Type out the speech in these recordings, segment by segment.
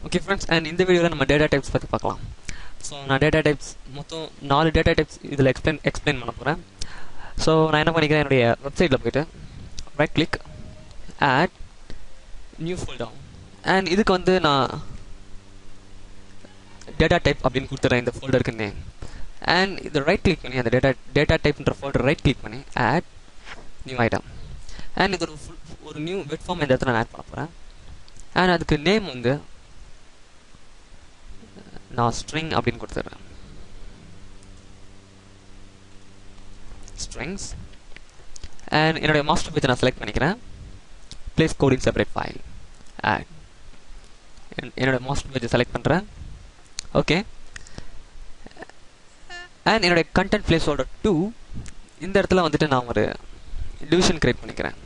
Okay friends and இந்த வீடியோவில் நம்ம டேட்டா டைப்ஸ் பற்றி பார்க்கலாம். ஸோ நான் டேட்டா டைப்ஸ் மொத்தம் நாலு டேட்டா டைப்ஸ் இதில் எக்ஸ்பிளைன் எக்ஸ்பிளைன் பண்ண போகிறேன் ஸோ நான் என்ன பண்ணிக்கிறேன் என்னுடைய வெப்சைட்டில் போயிட்டு right click add new folder and இதுக்கு வந்து நான் டேட்டா டைப் அப்படின்னு கொடுத்துறேன் இந்த ஃபோல்டருக்கு நேம் அண்ட் இதை ரைட் கிளிக் பண்ணி அந்த டேட்டா டேட்டா டைப்ன்ற ஃபோல்டர் ரைட் கிளிக் பண்ணி ஆட் நியூ ஐட்டம் அண்ட் இது ஒரு ஃபுல் ஒரு நியூ வெட் ஃபார்ம் இந்த இடத்துல நான் ஆட் பண்ண போகிறேன் அண்ட் அதுக்கு நேம் வந்து நான் ஸ்ட்ரிங் அப்படின்னு கொடுத்துட்றேன். ஸ்ட்ரிங்ஸ் அண்ட் என்னுடைய மாஸ்டர் பேஜை நான் செலக்ட் பண்ணிக்கிறேன். Place coding separate file add என்னுடைய மாஸ்டர் பேஜை செலக்ட் பண்ணுறேன் ஓகே அண்ட் என்னுடைய கண்டென்ட் பிளேஸ் ஹோல்டர் டூ இந்த இடத்துல வந்துட்டு நான் ஒரு டிவிஷன் கிரியேட் பண்ணிக்கிறேன்.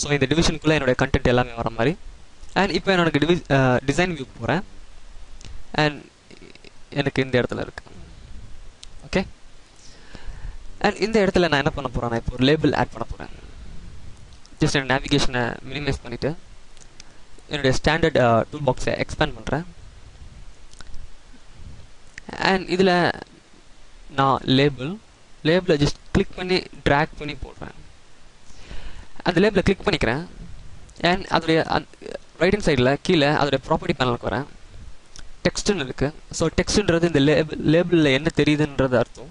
ஸோ இந்த டிவிஷனுக்குள்ளே என்னுடைய கண்டென்ட் எல்லாமே வர மாதிரி அண்ட் இப்போ எனக்கு டிவி டிசைன் வியூ போகிறேன் அண்ட் எனக்கு இந்த இடத்துல இருக்கு. ஓகே அண்ட் இந்த இடத்துல நான் என்ன பண்ண போகிறேன் நான் இப்போ ஒரு லேபிள் ஆட் பண்ண போகிறேன் ஜஸ்ட் என் நேவிகேஷனை மினிமைஸ் பண்ணிவிட்டு என்னுடைய ஸ்டாண்டர்ட் டூல் பாக்ஸை எக்ஸ்பேண்ட் பண்ணுறேன் அண்ட் இதில் நான் லேபிள் லேபிளை ஜஸ்ட் கிளிக் பண்ணி ட்ராக் பண்ணி போடுறேன். அந்த லேபிளை கிளிக் பண்ணிக்கிறேன். அண்ட் அதோடைய ரைட் ஹேண்ட் சைடில் கீழே அதோடய ப்ராப்பர்ட்டி பேனலுக்கு வரேன். டெக்ஸ்ட்டுன்னு இருக்குது ஸோ டெக்ஸ்ட்டுன்றது இந்த லேபிள் லேபிளில் என்ன தெரியுதுன்றது அர்த்தம்.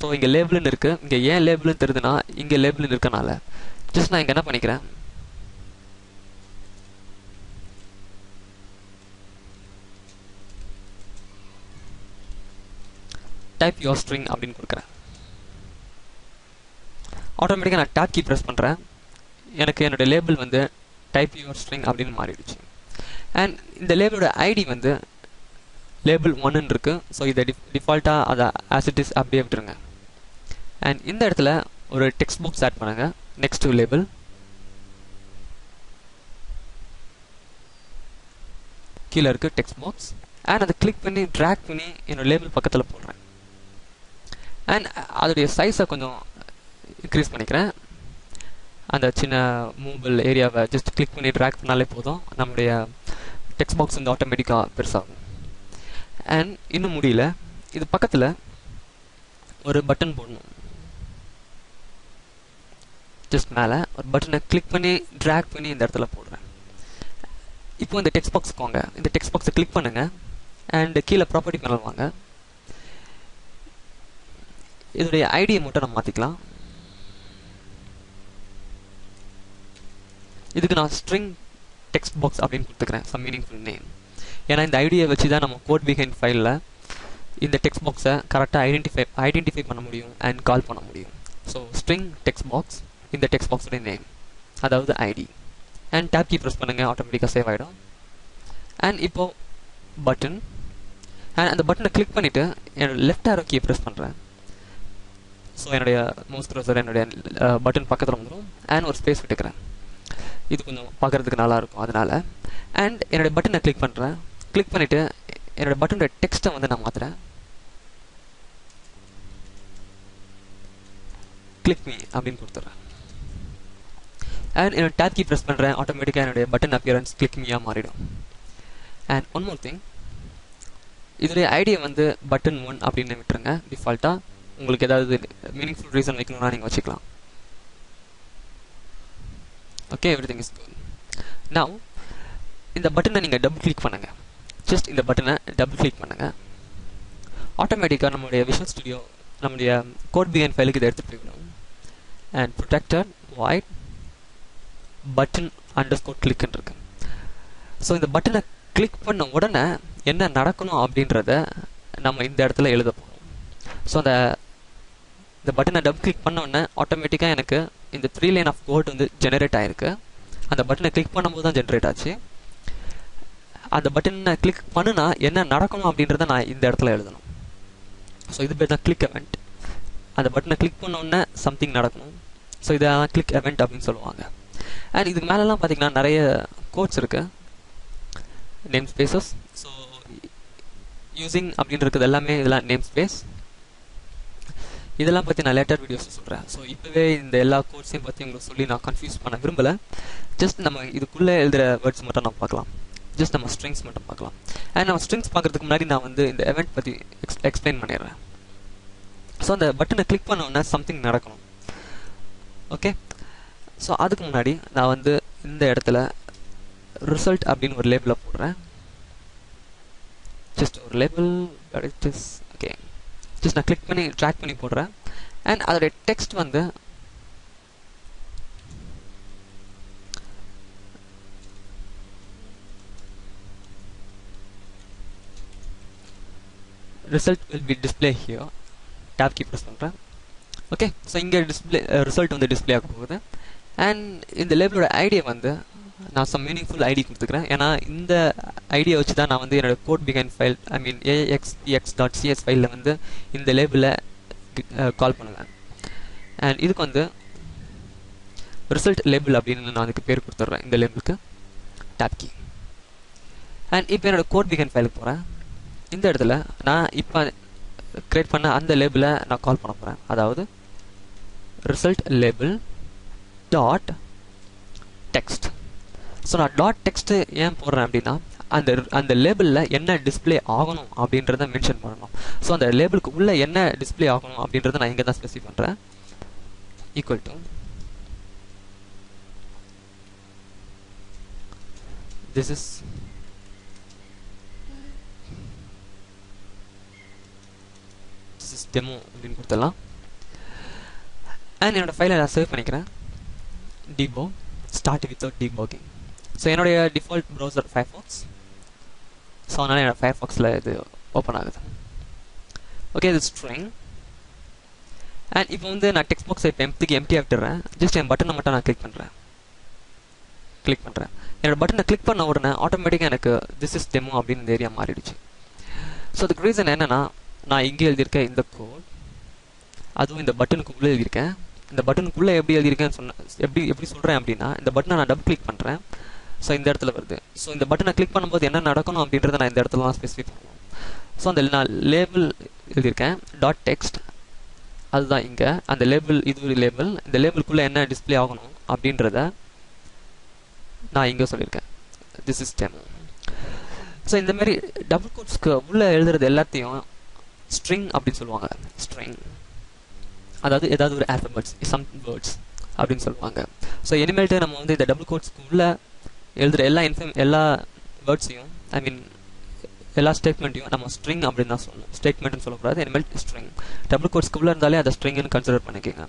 ஸோ இங்கே லேபிள்னு இருக்குது இங்கே ஏன் லேபிள்னு தெரியுதுன்னா இங்கே லேபிள்னு இருக்கனால. ஜஸ்ட் நான் இங்கே என்ன பண்ணிக்கிறேன்? டைப் யோர் ஸ்ட்ரிங் அப்படின்னு கொடுக்குறேன். ஆட்டோமேட்டிக்காக நான் டேப் கீ ப்ரெஸ் பண்ணுறேன் எனக்கு என்னோடய லேபிள் வந்து டைப் யுவர் ஸ்ட்ரிங் அப்படின்னு மாறிடுச்சு. அண்ட் இந்த லேபிளோட ஐடி வந்து லேபிள் ஒன்னு இருக்கு. ஸோ இதை டி டிஃபால்ட்டாக அதை ஆஸ் இட் இஸ் அப்படியே விட்டுருங்க. அண்ட் இந்த இடத்துல ஒரு டெக்ஸ்ட் புக்ஸ் ஆட் பண்ணுங்க. நெக்ஸ்ட் டு லேபிள் கீழே இருக்கு டெக்ஸ்ட் பாக்ஸ் அண்ட் அதை கிளிக் பண்ணி ட்ராக் பண்ணி என்னோட லேபிள் பக்கத்தில் போடுறேன். அண்ட் அதோடைய சைஸை கொஞ்சம் இன்க்ரீஸ் பண்ணிக்கிறேன். அந்த சின்ன மூவபிள் ஏரியாவை ஜஸ்ட் கிளிக் பண்ணி ட்ராக் பண்ணாலே போதும். நம்முடைய டெக்ஸ்ட் பாக்ஸ் வந்து ஆட்டோமேட்டிக்காக பெருசாகும். அண்ட் இன்னும் முடியல. இது பக்கத்தில் ஒரு பட்டன் போடணும். ஜஸ்ட் மேலே ஒரு பட்டனை கிளிக் பண்ணி ட்ராக் பண்ணி இந்த இடத்துல போடுறேன். இப்போ இந்த டெக்ஸ்ட் பாக்ஸ் போங்க இந்த டெக்ஸ்ட் பாக்ஸை கிளிக் பண்ணுங்க. அண்ட் கீழே ப்ராப்பர்ட்டி பேனல் வாங்க. இதோடைய ஐடியை மட்டும் நம்ம மாற்றிக்கலாம் இதுக்கு நான் ஸ்ட்ரிங் டெக்ஸ்ட் பாக்ஸ் அப்படின்னு கொடுத்துக்கிறேன் சம் மீனிங்ஃபுல் நேம் ஏன்னா இந்த ஐடியை வச்சு தான் நம்ம கோட் பிஹைண்ட் ஃபைலில் இந்த டெக்ஸ்ட் பாக்ஸை கரெக்டாக ஐடென்டிஃபை ஐடென்டிஃபை பண்ண முடியும் அண்ட் கால் பண்ண முடியும். ஸோ ஸ்ட்ரிங் டெக்ஸ்ட் பாக்ஸ் இந்த டெக்ஸ்ட் பாக்ஸுடைய நேம் அதாவது ID and tab key press பண்ணுங்கள் ஆட்டோமேட்டிக்காக சேவ் ஆகிடும் அண்ட் இப்போது பட்டன் அண்ட் அந்த பட்டனை கிளிக் பண்ணிவிட்டு என்னோடய லெஃப்ட் ஆரோ கீயை ப்ரெஸ் பண்ணுறேன் ஸோ என்னுடைய மவுஸ் க்ரோசர் என்னுடைய uh, பட்டன் பக்கத்தில் வந்துடும் அண்ட் ஒரு ஸ்பேஸ் விட்டுக்கிறேன். இது கொஞ்சம் பார்க்குறதுக்கு நல்லாயிருக்கும் அதனால். அண்ட் என்னோடய பட்டனை கிளிக் பண்ணுறேன் கிளிக் பண்ணிவிட்டு என்னோடய பட்டனோட டெக்ஸ்ட்டை வந்து நான் மாற்றுறேன் கிளிக் மீ அப்படின்னு கொடுத்துட்றேன் அண்ட் என்னோட டேப் கீ ப்ரெஸ் பண்ணுறேன் ஆட்டோமேட்டிக்காக என்னுடைய பட்டன் அப்பியரன்ஸ் கிளிக் மீயாக மாறிடும். அண்ட் ஒன் மோர் திங் இதோடைய ஐடியை வந்து பட்டன் ஒன் அப்படின்னு விட்டுருங்க. டிஃபால்ட்டாக உங்களுக்கு ஏதாவது மீனிங்ஃபுல் ரீசன் வைக்கணும்னா நீங்கள் வச்சுக்கலாம். Okay everything is good now இந்த பட்டனை நீங்கள் டபுள் கிளிக் பண்ணுங்கள் ஜஸ்ட் இந்த பட்டனை டபுள் கிளிக் பண்ணுங்கள் ஆட்டோமேட்டிக்காக நம்மளுடைய விஷுவல் ஸ்டுடியோ நம்முடைய கோட் பிஎன் ஃபைலுக்கு இதை எடுத்துகிட்டு போயிடும் and protected void button underscore கிளிக்னு இருக்கு. ஸோ இந்த பட்டனை கிளிக் பண்ண உடனே என்ன நடக்கணும் அப்படின்றத நம்ம இந்த இடத்துல எழுத போகிறோம் ஸோ அந்த இந்த பட்டனை டபுள் கிளிக் பண்ண உடனே ஆட்டோமேட்டிக்காக எனக்கு இந்த த்ரீ லைன் ஆஃப் கோட் வந்து ஜெனரேட் ஆகிருக்கு அந்த பட்டனை கிளிக் பண்ணும்போது தான் ஜென்ரேட் ஆச்சு. அந்த பட்டனை கிளிக் பண்ணுனா என்ன நடக்கணும் அப்படின்றத நான் இந்த இடத்துல எழுதணும். ஸோ இது பேர் தான் கிளிக் எவெண்ட் அந்த பட்டனை கிளிக் பண்ண உடனே சம்திங் நடக்கணும். ஸோ இதை தான் கிளிக் எவெண்ட் அப்படின்னு சொல்லுவாங்க. அண்ட் இதுக்கு மேலெலாம் பார்த்தீங்கன்னா நிறைய கோட்ஸ் இருக்குது நேம் ஸ்பேஸஸ் ஸோ யூஸிங் அப்படின்னு இருக்கிறது எல்லாமே இதெல்லாம் நேம் ஸ்பேஸ் இதெல்லாம் பற்றி நான் லேட்டர் வீடியோஸ் சொல்கிறேன் ஸோ இப்போவே இந்த எல்லா கோர்ஸையும் பற்றி உங்களுக்கு சொல்லி நான் கன்ஃபியூஸ் பண்ண விரும்பலை. ஜஸ்ட் நம்ம இதுக்குள்ளே எழுதுகிற வேர்ட்ஸ் மட்டும் நான் பார்க்கலாம். ஜஸ்ட் நம்ம ஸ்ட்ரிங்ஸ் மட்டும் பார்க்கலாம். அண்ட் நம்ம ஸ்ட்ரிங்ஸ் பார்க்குறதுக்கு முன்னாடி நான் வந்து இந்த எவெண்ட் பற்றி எக்ஸ் எக்ஸ்பிளைன் பண்ணிடுறேன். ஸோ அந்த பட்டனை கிளிக் பண்ண உடனே சம்திங் நடக்கணும். ஓகே ஸோ அதுக்கு முன்னாடி நான் வந்து இந்த இடத்துல ரிசல்ட் அப்படின்னு ஒரு லேபிளை போடுறேன். ஜஸ்ட் ஒரு லேபிள் ஜஸ்ட் நான் கிளிக் பண்ணி ட்ராக் பண்ணி போடுறேன். அண்ட் அதோடைய டெக்ஸ்ட் வந்து result will be display here tab key press பண்ணுறேன் ஓகே ஸோ இங்கே டிஸ்பிளே ரிசல்ட் வந்து டிஸ்பிளே ஆக போகுது. அண்ட் இந்த லேபிளோட ஐடியா வந்து நான் சம் மீனிங்ஃபுல் ஐடி கொடுத்துக்கிறேன். ஏன்னா இந்த ஐடியா வச்சு தான் நான் வந்து என்னோட code பிகைன் file I mean A X X dot CS ஃபைலில் வந்து இந்த லேபிளை கால் பண்ணுவேன். அண்ட் இதுக்கு வந்து ரிசல்ட் லேபிள் அப்படின்னு நான் அதுக்கு பேர் கொடுத்துட்றேன். இந்த லேபிளுக்கு டேப் அண்ட் இப்போ என்னோட கோட் பிகைன் ஃபைலுக்கு போகிறேன் இந்த இடத்துல நான் இப்போ கிரியேட் பண்ண அந்த லேபிளை நான் கால் பண்ண போகிறேன் அதாவது result label dot text so நான் டாட் டெக்ஸ்ட்டு ஏன் போடுறேன் அப்படின்னா அந்த அந்த லேபிளில் என்ன டிஸ்பிளே ஆகணும் அப்படின்றத மென்ஷன் பண்ணணும். ஸோ அந்த லேபிளுக்கு உள்ளே என்ன டிஸ்பிளே ஆகணும் அப்படின்றத நான் இங்கே தான் ஸ்பெசிஃபை பண்ணுறேன் equal to this is this is demo அப்படின்னு கொடுத்துடலாம். அண்ட் என்னோடய ஃபைலை நான் சேவ் பண்ணிக்கிறேன். Debug start without debugging so என்னுடைய டிஃபால்ட் ப்ரௌசர் ஃபயர்ஃபாக்ஸ் ஸோ அதனால் என்னோடய ஃபயர்ஃபாக்ஸில் இது ஓப்பன் ஆகுது. ஓகே இது ஸ்ட்ரிங் அண்ட் இப்போ வந்து நான் டெக்ஸ்ட் பாக்ஸை இப்போ எம்டிக்கு எம்டி விட்டுறேன். ஜஸ்ட் என் பட்டனை மட்டும் நான் கிளிக் பண்ணுறேன் கிளிக் பண்ணுறேன் என்னோடய பட்டனை கிளிக் பண்ண உடனே ஆட்டோமேட்டிக்காக எனக்கு திஸ் இஸ் டெமோ அப்படின்னு இந்த ஏரியா மாறிடுச்சு. ஸோ அதுக்கு ரீசன் என்னென்னா நான் இங்கே எழுதியிருக்கேன் இந்த கோட் அதுவும் இந்த பட்டனுக்கு உள்ளே எழுதியிருக்கேன். இந்த பட்டனுக்குள்ளே எப்படி எழுதியிருக்கேன்னு சொன்ன எப்படி எப்படி சொல்கிறேன் அப்படின்னா இந்த பட்டனை நான் டபுள் கிளிக் பண்ணுறேன் ஸோ இந்த இடத்துல வருது. ஸோ இந்த பட்டனை கிளிக் பண்ணும்போது என்ன நடக்கணும் அப்படின்றத நான் இந்த இடத்துல தான் ஸ்பெசிஃபிக் பண்ணுவோம் ஸோ அந்த நான் லேபிள் எழுதியிருக்கேன். டாட் டெக்ஸ்ட் அதுதான் இங்கே. அந்த லேபிள் இது ஒரு லேபிள் இந்த லேபிளுக்குள்ளே என்ன டிஸ்பிளே ஆகணும் அப்படின்றத நான் இங்கே சொல்லியிருக்கேன். திஸ் இஸ் டெமோ ஸோ இந்த மாதிரி டபுள் கோட்ஸ்க்கு உள்ளே எழுதுறது எல்லாத்தையும் ஸ்ட்ரிங் அப்படின்னு சொல்லுவாங்க. ஸ்ட்ரிங் அதாவது ஏதாவது ஒரு ஆல்ஃபபெட்ஸ் சம் வேர்ட்ஸ் அப்படின்னு சொல்லுவாங்க. ஸோ இனிமேல்ட்டு நம்ம வந்து இந்த டபுள் கோட்ஸ்க்கு உள்ள எழுதுகிற எல்லா இன்ஃபர்ம் எல்லா வேர்ட்ஸையும் ஐ மீன் எல்லா ஸ்டேட்மெண்ட்டையும் நம்ம ஸ்ட்ரிங் அப்படின்னு தான் சொல்லணும். ஸ்டேட்மெண்ட்னு சொல்லக்கூடாது இனிமேல் ஸ்ட்ரிங் டபுள் கோட்ஸ்க்கு இருந்தாலே அதை ஸ்ட்ரிங்னு கன்சிடர் பண்ணிக்கோங்க.